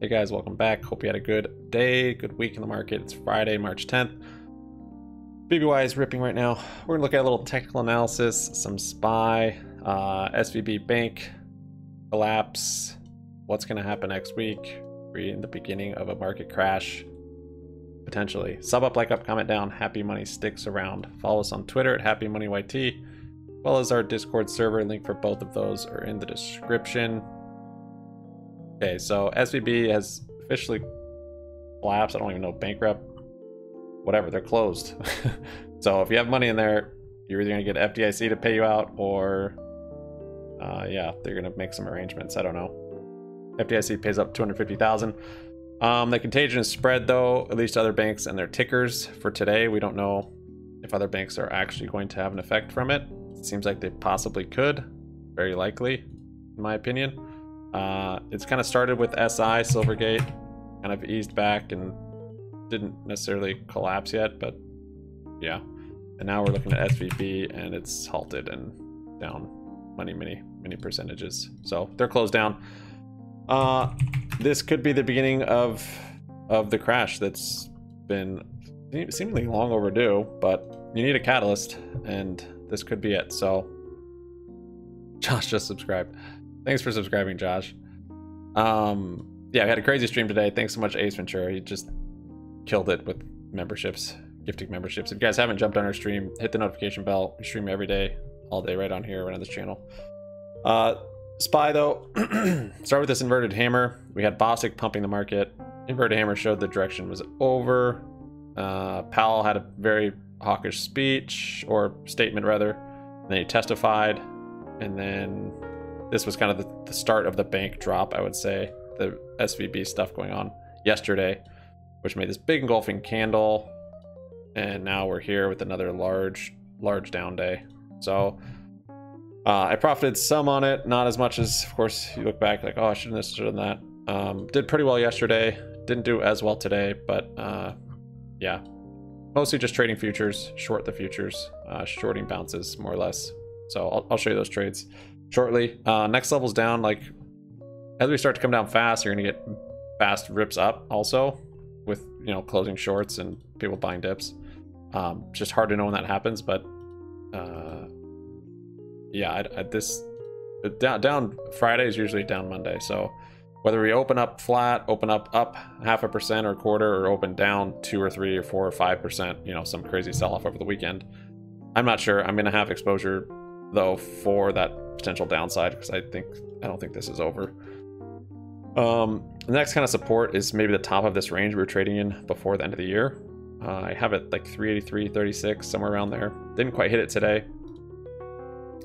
Hey guys, welcome back. Hope you had a good day, good week in the market. It's Friday, March 10th. BBBY is ripping right now. We're gonna look at a little technical analysis, some SPY, uh, SVB Bank collapse, what's gonna happen next week. We're in the beginning of a market crash, potentially. Sub up, like up, comment down. Happy Money sticks around. Follow us on Twitter at Happy Money YT, as well as our Discord server. Link for both of those are in the description. Okay, so SVB has officially collapsed. I don't even know bankrupt. Whatever, they're closed. so if you have money in there, you're either gonna get FDIC to pay you out, or uh, yeah, they're gonna make some arrangements. I don't know. FDIC pays up 250,000. Um, the contagion is spread though, at least other banks and their tickers for today. We don't know if other banks are actually going to have an effect from it. It seems like they possibly could, very likely, in my opinion. Uh, it's kind of started with SI, Silvergate, kind of eased back and didn't necessarily collapse yet, but yeah. And now we're looking at SVB and it's halted and down many, many, many percentages. So they're closed down. Uh, this could be the beginning of of the crash that's been seemingly long overdue, but you need a catalyst and this could be it. So Josh just subscribed. Thanks for subscribing, Josh. Um, yeah, we had a crazy stream today. Thanks so much, Ace Ventura. He just killed it with memberships, gifting memberships. If you guys haven't jumped on our stream, hit the notification bell. We stream every day, all day, right on here, right on this channel. Uh, Spy, though, start with this inverted hammer. We had Bostic pumping the market. Inverted hammer showed the direction was over. Uh, Powell had a very hawkish speech, or statement rather. And then he testified. And then this was kind of the, the start of the bank drop, I would say. The SVB stuff going on yesterday, which made this big engulfing candle. And now we're here with another large, large down day. So uh, I profited some on it, not as much as, of course, you look back like, oh, I shouldn't have done that. Um, did pretty well yesterday. Didn't do as well today, but uh, yeah. Mostly just trading futures, short the futures, uh, shorting bounces more or less. So I'll, I'll show you those trades shortly. Uh, next level's down, like, as we start to come down fast, you're gonna get fast rips up also with, you know, closing shorts and people buying dips. Um, just hard to know when that happens, but uh, yeah, I, I, this down, down Friday is usually down Monday. So whether we open up flat, open up up half a percent or a quarter, or open down two or three or four or five percent, you know, some crazy sell off over the weekend. I'm not sure. I'm gonna have exposure though for that potential downside because I think I don't think this is over. Um, the next kind of support is maybe the top of this range we were trading in before the end of the year. Uh, I have it like 383, 36, somewhere around there. Didn't quite hit it today.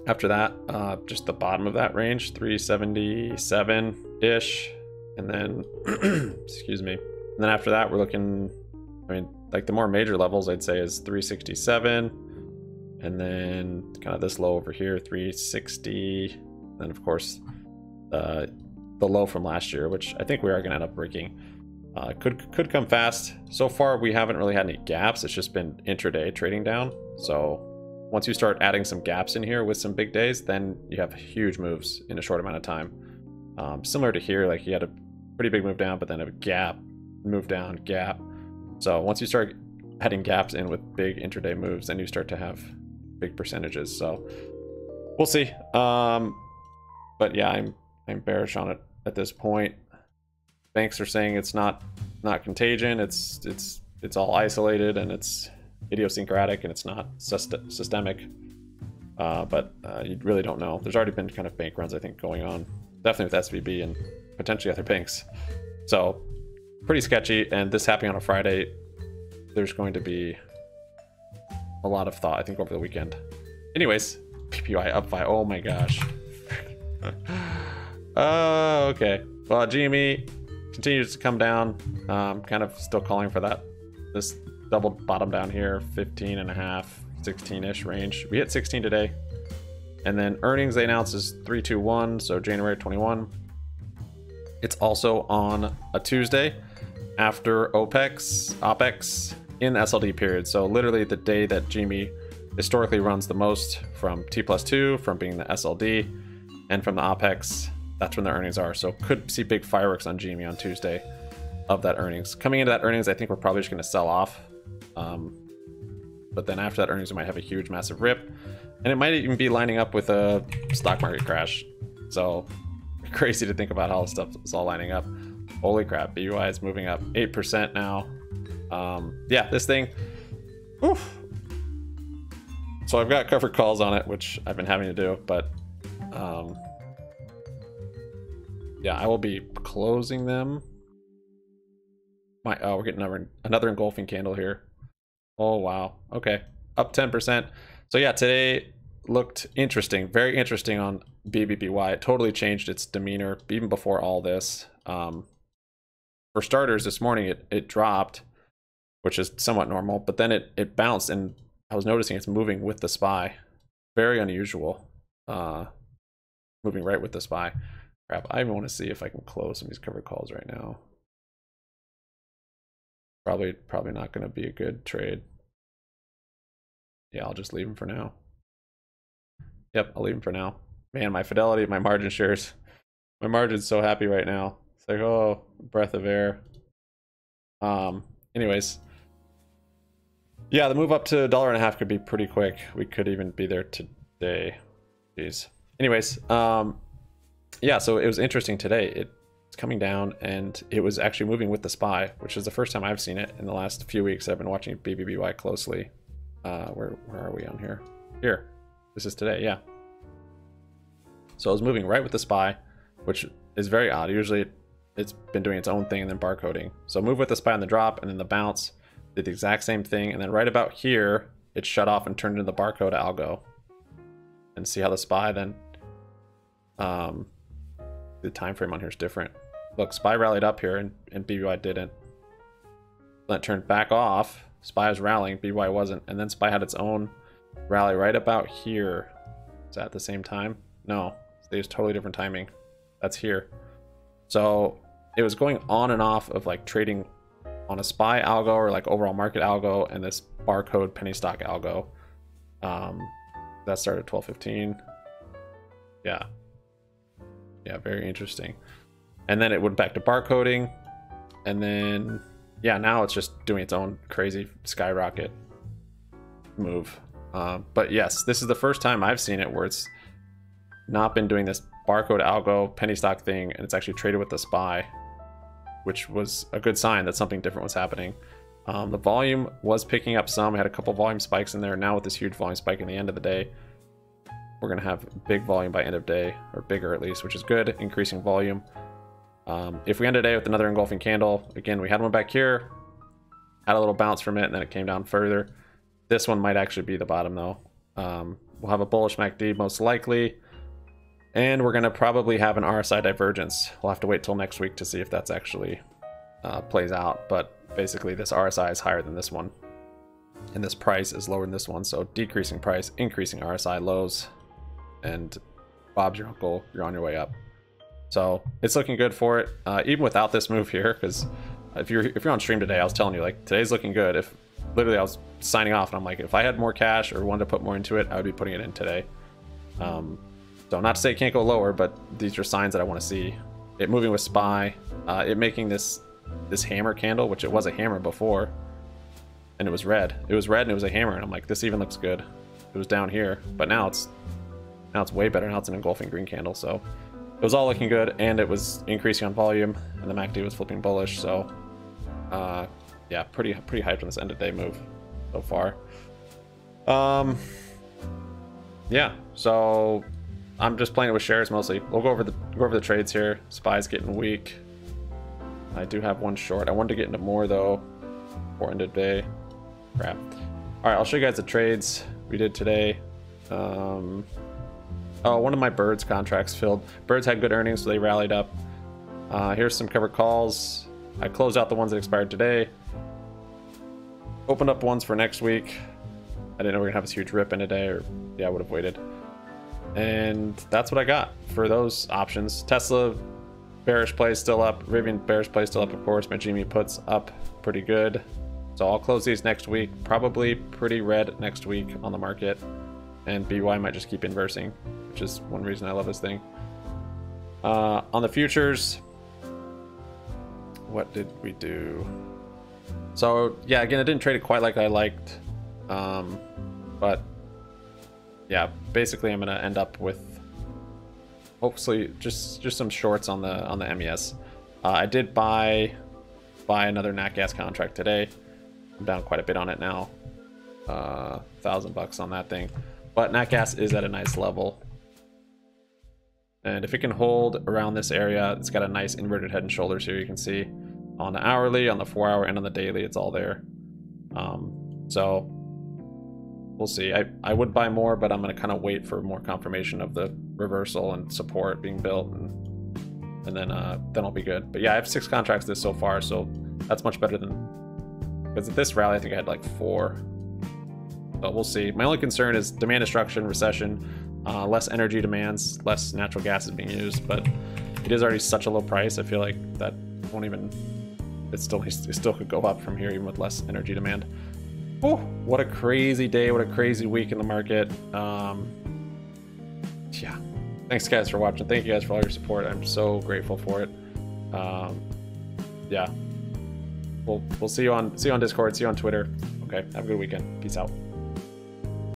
After that, uh, just the bottom of that range, 377-ish. And then, excuse me. And then after that, we're looking, I mean, like the more major levels, I'd say is 367, and then kind of this low over here 360 then of course uh, the low from last year which i think we are going to end up breaking. Uh, could could come fast. So far we haven't really had any gaps. It's just been intraday trading down. So once you start adding some gaps in here with some big days then you have huge moves in a short amount of time. Um, similar to here like you had a pretty big move down but then a gap move down gap. So once you start adding gaps in with big intraday moves then you start to have big percentages. So we'll see. Um, but yeah, I'm I'm bearish on it at this point. Banks are saying it's not not contagion. It's it's it's all isolated and it's idiosyncratic and it's not systemic. Uh, but uh, you really don't know. There's already been kind of bank runs I think going on, definitely with SVB and potentially other banks. So pretty sketchy. And this happening on a Friday, there's going to be a lot of thought, I think, over the weekend. Anyways, BBBY up by, oh my gosh. uh, okay. Well, GME continues to come down. Um, kind of still calling for that. This double bottom down here, 15 and a half, 16-ish range. We hit 16 today. And then earnings they announced is 321, so January 21. It's also on a Tuesday after OPEX, OPEX, in SLD period. So literally the day that GME historically runs the most from T plus two, from being the SLD, and from the OPEX that's when the earnings are. So could see big fireworks on GME on Tuesday of that earnings. Coming into that earnings, I think we're probably just going to sell off. Um, but then after that earnings, we might have a huge, massive rip. And it might even be lining up with a stock market crash. So crazy to think about how this stuff is all lining up. Holy crap, BBBY is moving up 8% now. Um, yeah, this thing, oof. So I've got covered calls on it, which I've been having to do, but um, yeah, I will be closing them. My oh, we're getting another another engulfing candle here. Oh wow. Okay, up ten percent. So yeah, today looked interesting, very interesting on BBBY. It totally changed its demeanor even before all this. Um, for starters, this morning it it dropped, which is somewhat normal, but then it it bounced, and I was noticing it's moving with the spy. Very unusual. Uh, moving right with the spy. Crap, I even want to see if I can close some of these covered calls right now. Probably, probably not going to be a good trade. Yeah, I'll just leave them for now. Yep, I'll leave them for now. Man, my fidelity, my margin shares, my margin's so happy right now. It's like, oh, breath of air. Um, anyways, yeah, the move up to a dollar and a half could be pretty quick. We could even be there today. Jeez. Anyways, um, yeah, so it was interesting today. It's coming down and it was actually moving with the spy, which is the first time I've seen it in the last few weeks. I've been watching BBBY closely. Uh, where, where are we on here? Here. This is today, yeah. So it was moving right with the spy, which is very odd. Usually it's been doing its own thing and then barcoding. So move with the spy on the drop and then the bounce did the exact same thing. And then right about here, it shut off and turned into the barcode algo. And see how the spy then um, the time frame on here is different. Look, Spy rallied up here and, and BBBY didn't. Then it turned back off. Spy was rallying, BBBY wasn't. And then Spy had its own rally right about here. Is that at the same time? No, they use totally different timing. That's here. So it was going on and off of like trading on a SPY algo or like overall market algo and this barcode penny stock algo. Um, that started at 1215. Yeah, yeah, very interesting. And then it went back to barcoding. And then, yeah, now it's just doing its own crazy skyrocket move. Um, but yes, this is the first time I've seen it where it's not been doing this barcode algo penny stock thing and it's actually traded with the SPY, which was a good sign that something different was happening. Um, the volume was picking up some. I had a couple volume spikes in there. Now with this huge volume spike in the end of the day, we're going to have big volume by end of day, or bigger at least, which is good, increasing volume. Um, if we end today with another engulfing candle, again, we had one back here, had a little bounce from it, and then it came down further. This one might actually be the bottom, though. Um, we'll have a bullish MACD, most likely, and we're going to probably have an RSI divergence. We'll have to wait till next week to see if that's actually uh, plays out, but basically this RSI is higher than this one, and this price is lower than this one, so decreasing price, increasing RSI lows, and Bob's your uncle, you're on your way up. So it's looking good for it, uh, even without this move here, because if you're if you're on stream today, I was telling you like today's looking good. If literally I was signing off and I'm like, if I had more cash or wanted to put more into it, I would be putting it in today. Um, so not to say it can't go lower, but these are signs that I want to see. It moving with SPY, uh, it making this this hammer candle, which it was a hammer before, and it was red. It was red and it was a hammer, and I'm like, this even looks good. It was down here, but now it's now it's way better. Now it's an engulfing green candle. So it was all looking good, and it was increasing on volume, and the MACD was flipping bullish. So uh, yeah, pretty pretty hyped on this end of day move so far. Um, yeah. So I'm just playing it with shares mostly. We'll go over the go over the trades here. Spy's getting weak. I do have one short. I wanted to get into more though. For end of day. Crap. All right, I'll show you guys the trades we did today. Um, Oh, one of my birds contracts filled. Birds had good earnings, so they rallied up. Uh, here's some covered calls. I closed out the ones that expired today. Opened up ones for next week. I didn't know we are gonna have this huge rip in a day, or yeah, I would have waited. And that's what I got for those options. Tesla bearish play still up. Rivian bearish play still up, of course. GME puts up pretty good. So I'll close these next week. Probably pretty red next week on the market. And BBBY might just keep inversing which is one reason I love this thing. Uh, on the futures, what did we do? So yeah, again, I didn't trade it quite like I liked, um, but yeah, basically I'm gonna end up with hopefully just just some shorts on the on the MES. Uh, I did buy buy another nat gas contract today. I'm down quite a bit on it now, uh, thousand bucks on that thing, but nat gas is at a nice level. And if it can hold around this area, it's got a nice inverted head and shoulders here. You can see on the hourly, on the four hour, and on the daily, it's all there. Um, so we'll see. I, I would buy more, but I'm going to kind of wait for more confirmation of the reversal and support being built, and and then uh, then I'll be good. But yeah, I have six contracts this so far, so that's much better than because at this rally I think I had like four. But we'll see. My only concern is demand destruction, recession, uh, less energy demands, less natural gas is being used, but it is already such a low price. I feel like that won't even. It still it still could go up from here even with less energy demand. Oh, what a crazy day! What a crazy week in the market. Um, yeah. Thanks guys for watching. Thank you guys for all your support. I'm so grateful for it. Um, yeah. We'll we'll see you on see you on Discord. See you on Twitter. Okay. Have a good weekend. Peace out.